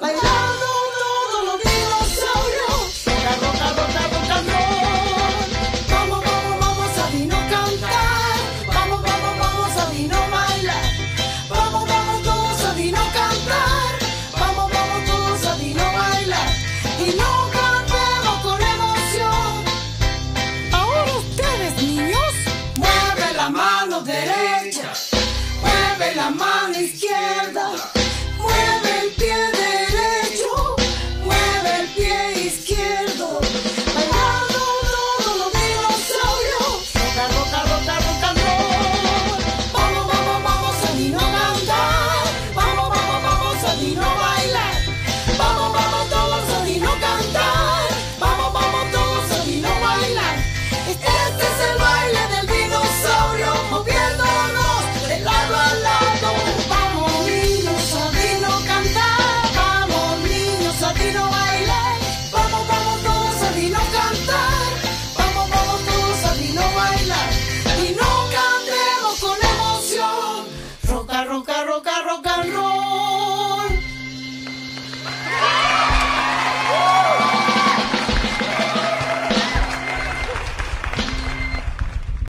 Bailando todos los dinosaurios. Será roca, roca, roca. Vamos, vamos, vamos a vino cantar. Vamos, vamos, vamos a vino bailar. Vamos, vamos todos a vino cantar. Vamos, vamos todos a vino bailar. Y no cantemos con emoción. Ahora ustedes, niños, mueve la mano derecha. Mueve la mano izquierda.